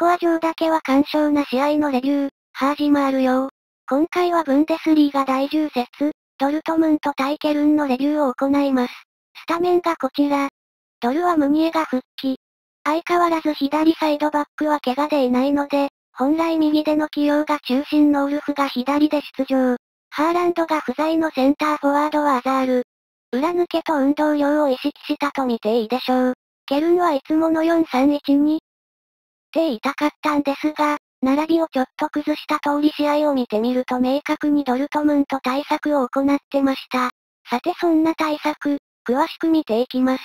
コア上だけは干渉な試合のレビュー、ハージマールよ。今回はブンデスリーガ第10節、ドルトムント対ケルンのレビューを行います。スタメンがこちら。ドルはムニエが復帰。相変わらず左サイドバックは怪我でいないので、本来右での起用が中心のウルフが左で出場。ハーランドが不在のセンターフォワードはアザール。裏抜けと運動量を意識したと見ていいでしょう。ケルンはいつもの4-3-1-2って言いたかったんですが、並びをちょっと崩した通り試合を見てみると明確にドルトムント対策を行ってました。さてそんな対策、詳しく見ていきます。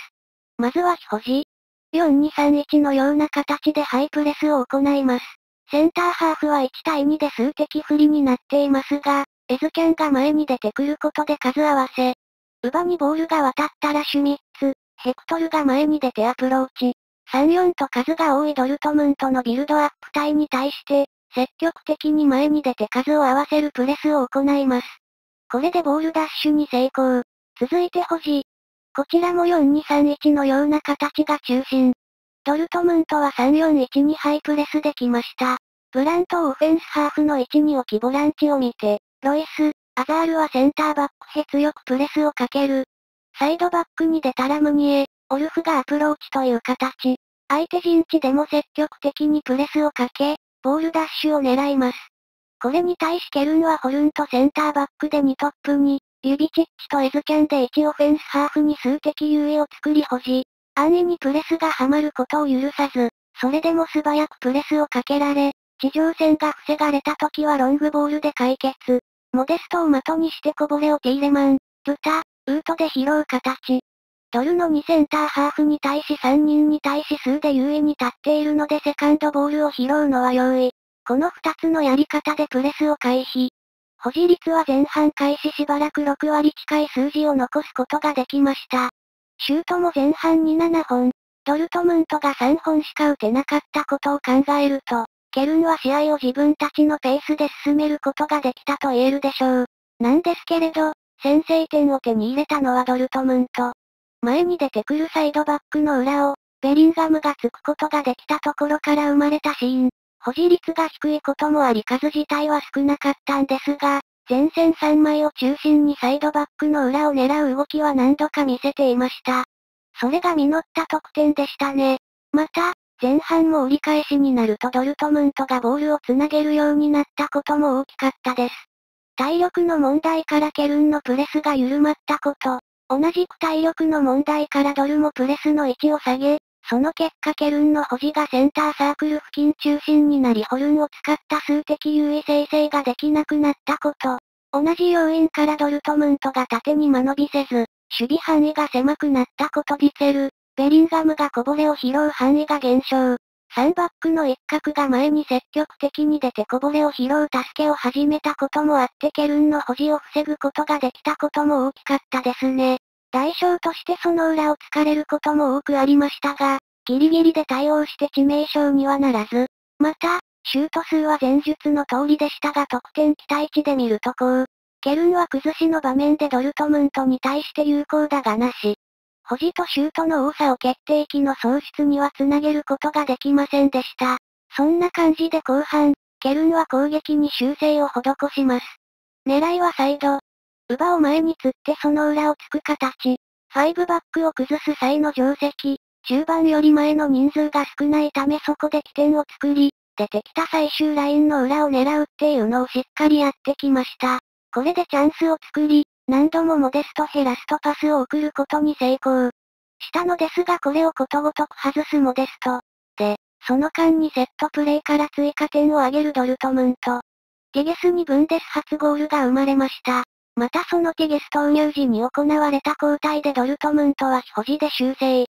まずは非保持。4231のような形でハイプレスを行います。センターハーフは1対2で数的不利になっていますが、エズキャンが前に出てくることで数合わせ。ウバにボールが渡ったらシュミッツ、ヘクトルが前に出てアプローチ。3-4と数が多いドルトムントのビルドアップ隊に対して、積極的に前に出て数を合わせるプレスを行います。これでボールダッシュに成功。続いて保持。こちらも4231のような形が中心。ドルトムントは341にハイプレスできました。ブラントオフェンスハーフの位置に置きボランチを見て、ロイス、アザールはセンターバックへ強くプレスをかける。サイドバックに出たらムニエ、オルフがアプローチという形。相手陣地でも積極的にプレスをかけ、ボールダッシュを狙います。これに対しケルンはホルンとセンターバックで2トップに、ユビチッチとエズキャンで1オフェンスハーフに数的優位を作り保持。安易にプレスがはまることを許さず、それでも素早くプレスをかけられ、地上戦が防がれた時はロングボールで解決。モデストを的にしてこぼれをティーレマン、ブタ、ウートで拾う形。ドルの2センターハーフに対し3人に対し数で優位に立っているのでセカンドボールを拾うのは容易。この2つのやり方でプレスを回避。保持率は前半開始しばらく6割近い数字を残すことができました。シュートも前半に7本、ドルトムントが3本しか打てなかったことを考えると、ケルンは試合を自分たちのペースで進めることができたと言えるでしょう。なんですけれど、先制点を手に入れたのはドルトムント。前に出てくるサイドバックの裏を、ベリンガムがつくことができたところから生まれたシーン。保持率が低いこともあり数自体は少なかったんですが、前線3枚を中心にサイドバックの裏を狙う動きは何度か見せていました。それが実った得点でしたね。また、前半も折り返しになるとドルトムントがボールを繋げるようになったことも大きかったです。体力の問題からケルンのプレスが緩まったこと。同じく体力の問題からドルもプレスの位置を下げ、その結果ケルンの保持がセンターサークル付近中心になりホルンを使った数的優位生成ができなくなったこと。同じ要因からドルトムントが縦に間延びせず、守備範囲が狭くなったことビセル、ベリンガムがこぼれを拾う範囲が減少。3バックの一角が前に積極的に出てこぼれを拾う助けを始めたこともあってケルンの保持を防ぐことができたことも大きかったですね。代償としてその裏を突かれることも多くありましたが、ギリギリで対応して致命傷にはならず。また、シュート数は前述の通りでしたが得点期待値で見るとこう。ケルンは崩しの場面でドルトムントに対して有効だがなし。保持とシュートの多さを決定機の喪失にはつなげることができませんでした。そんな感じで後半、ケルンは攻撃に修正を施します。狙いはサイド。ウバを前に釣ってその裏をつく形。ファイブバックを崩す際の定石。中盤より前の人数が少ないためそこで起点を作り、出てきた最終ラインの裏を狙うっていうのをしっかりやってきました。これでチャンスを作り、何度もモデストヘラストパスを送ることに成功。したのですがこれをことごとく外すモデスト。で、その間にセットプレイから追加点を挙げるドルトムント。ティゲスにブンデス初ゴールが生まれました。またそのティゲス投入時に行われた交代でドルトムントは保持で修正。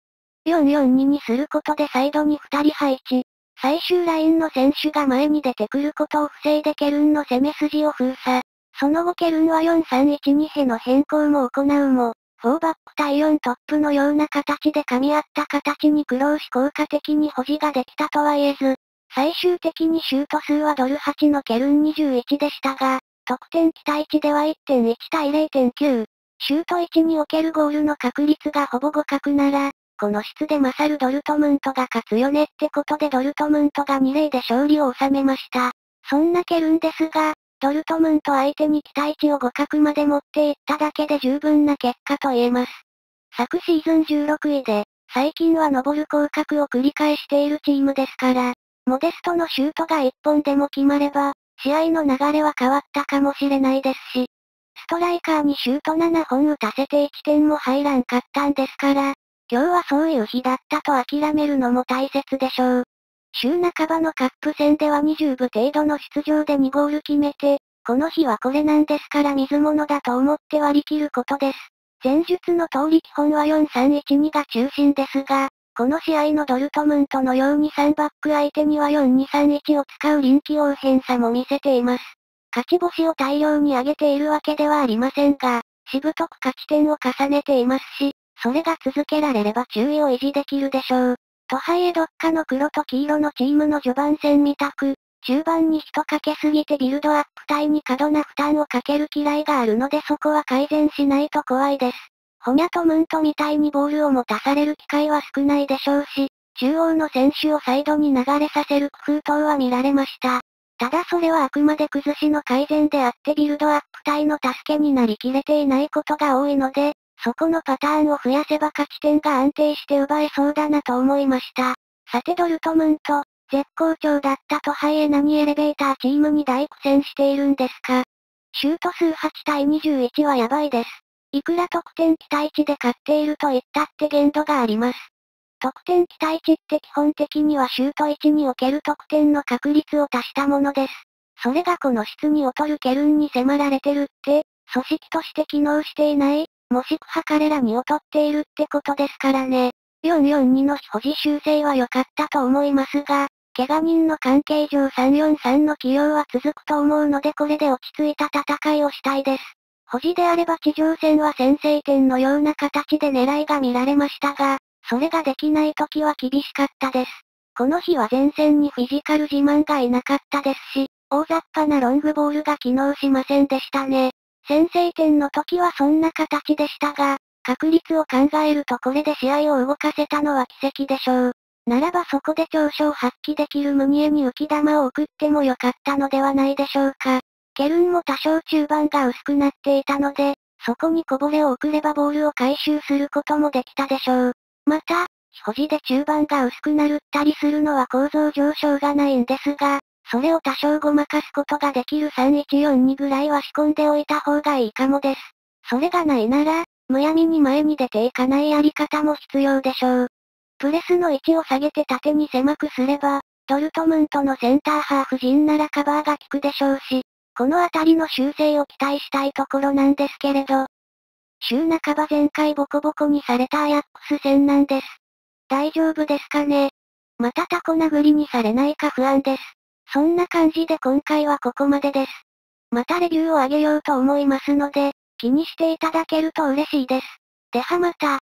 442にすることでサイドに2人配置。最終ラインの選手が前に出てくることを防いでケルンの攻め筋を封鎖。その後ケルンは4312への変更も行うも、4バック対4トップのような形で噛み合った形に苦労し効果的に保持ができたとは言えず、最終的にシュート数はドル8のケルン21でしたが、得点期待値では1.1対0.9。シュート1におけるゴールの確率がほぼ互角なら、この質で勝るドルトムントが勝つよねってことでドルトムントが2例で勝利を収めました。そんなケルンですが、ドルトムント相手に期待値を互角まで持っていっただけで十分な結果と言えます。昨シーズン16位で、最近は登る降格を繰り返しているチームですから、モデストのシュートが1本でも決まれば、試合の流れは変わったかもしれないですし、ストライカーにシュート7本打たせて1点も入らんかったんですから、今日はそういう日だったと諦めるのも大切でしょう。週半ばのカップ戦では20部程度の出場で2ゴール決めて、この日はこれなんですから水物だと思って割り切ることです。前述の通り基本は4-3-1-2が中心ですが、この試合のドルトムントのように3バック相手には4-2-3-1を使う臨機応変さも見せています。勝ち星を大量に上げているわけではありませんが、しぶとく勝ち点を重ねていますし、それが続けられれば注意を維持できるでしょう。とはいえどっかの黒と黄色のチームの序盤戦みたく、中盤に人かけすぎてビルドアップ帯に過度な負担をかける嫌いがあるのでそこは改善しないと怖いです。ホニャとムントみたいにボールを持たされる機会は少ないでしょうし、中央の選手をサイドに流れさせる工夫等は見られました。ただそれはあくまで崩しの改善であってビルドアップ帯の助けになりきれていないことが多いので、そこのパターンを増やせば勝ち点が安定して奪えそうだなと思いました。さてドルトムント、絶好調だったとハイエナにエレベーターチームに大苦戦しているんですか？シュート数8対21はやばいです。いくら得点期待値で勝っていると言ったって限度があります。得点期待値って基本的にはシュート1における得点の確率を足したものです。それがこの質に劣るケルンに迫られてるって、組織として機能していない、もしくは彼らに劣っているってことですからね。442の保持修正は良かったと思いますが、怪我人の関係上343の起用は続くと思うのでこれで落ち着いた戦いをしたいです。保持であれば地上戦は先制点のような形で狙いが見られましたが、それができない時は厳しかったです。この日は前線にフィジカル自慢がいなかったですし、大雑把なロングボールが機能しませんでしたね。先制点の時はそんな形でしたが、確率を考えるとこれで試合を動かせたのは奇跡でしょう。ならばそこで長所を発揮できるムニエに浮き玉を送ってもよかったのではないでしょうか。ケルンも多少中盤が薄くなっていたので、そこにこぼれを送ればボールを回収することもできたでしょう。また、保持で中盤が薄くなるったりするのは構造上昇がないんですが、それを多少ごまかすことができる3142ぐらいは仕込んでおいた方がいいかもです。それがないなら、むやみに前に出ていかないやり方も必要でしょう。プレスの位置を下げて縦に狭くすれば、ドルトムントのセンターハーフ陣ならカバーが効くでしょうし、このあたりの修正を期待したいところなんですけれど。週半ば前回ボコボコにされたアヤックス戦なんです。大丈夫ですかね？またタコ殴りにされないか不安です。そんな感じで今回はここまでです。またレビューをあげようと思いますので、気にしていただけると嬉しいです。ではまた。